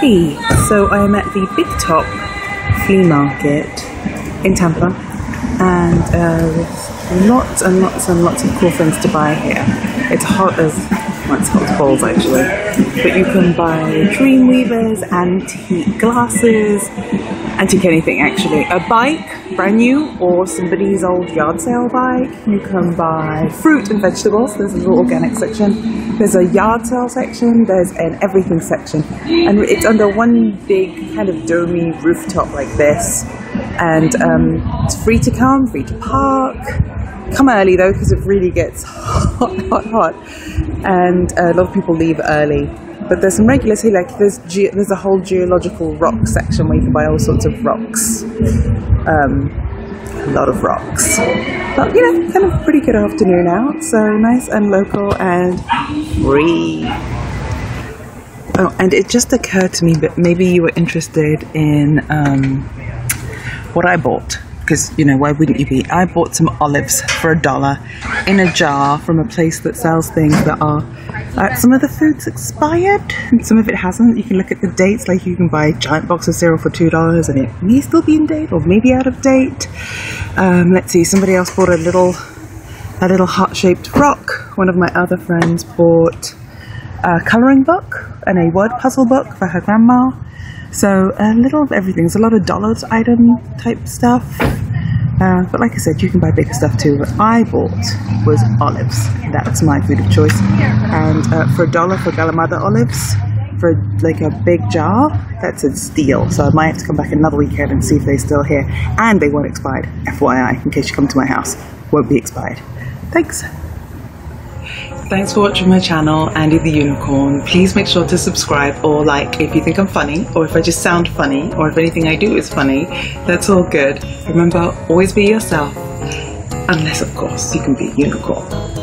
Hey, so I am at the Big Top Flea Market in Tampa, and uh, there's lots and lots and lots of cool things to buy here. It's hot as well, it's hot as balls actually, but you can buy Dreamweavers, antique glasses, antique anything actually. A bike, brand new, or somebody's old yard sale bike. You can buy fruit and vegetables. There's a little organic section. There's a yard sale section. There's an everything section, and it's under one big kind of domey rooftop like this. And um, it's free to come, free to park. Come early though, because it really gets hot, hot, hot, and a lot of people leave early but there's some regulars here. Like there's ge- there's a whole geological rock section where you can buy all sorts of rocks. Um, a lot of rocks. But you know, kind of pretty good afternoon out. So nice and local and free. Oh, and it just occurred to me that maybe you were interested in um, what I bought. Because, you know, why wouldn't you be? I bought some olives for a dollar in a jar from a place that sells things that are uh, some of the food's expired and some of it hasn't. You can look at the dates, like you can buy a giant box of cereal for two dollars and it may still be in date or maybe out of date. Um, let's see, somebody else bought a little a little heart-shaped rock. One of my other friends bought a coloring book and a word puzzle book for her grandma. So a little of everything. A lot of dollars item type stuff. Uh, but like I said, you can buy bigger stuff too. What I bought was olives. That's my food of choice. And uh, for a dollar for Kalamata olives, for like a big jar, that's a steal. So I might have to come back another weekend and see if they're still here. And they weren't expired, FYI, in case you come to my house. Won't be expired. Thanks. Thanks for watching my channel, Andi the Unicorn. Please make sure to subscribe or like if you think I'm funny, or if I just sound funny, or if anything I do is funny. That's all good. Remember, always be yourself. Unless, of course, you can be a unicorn.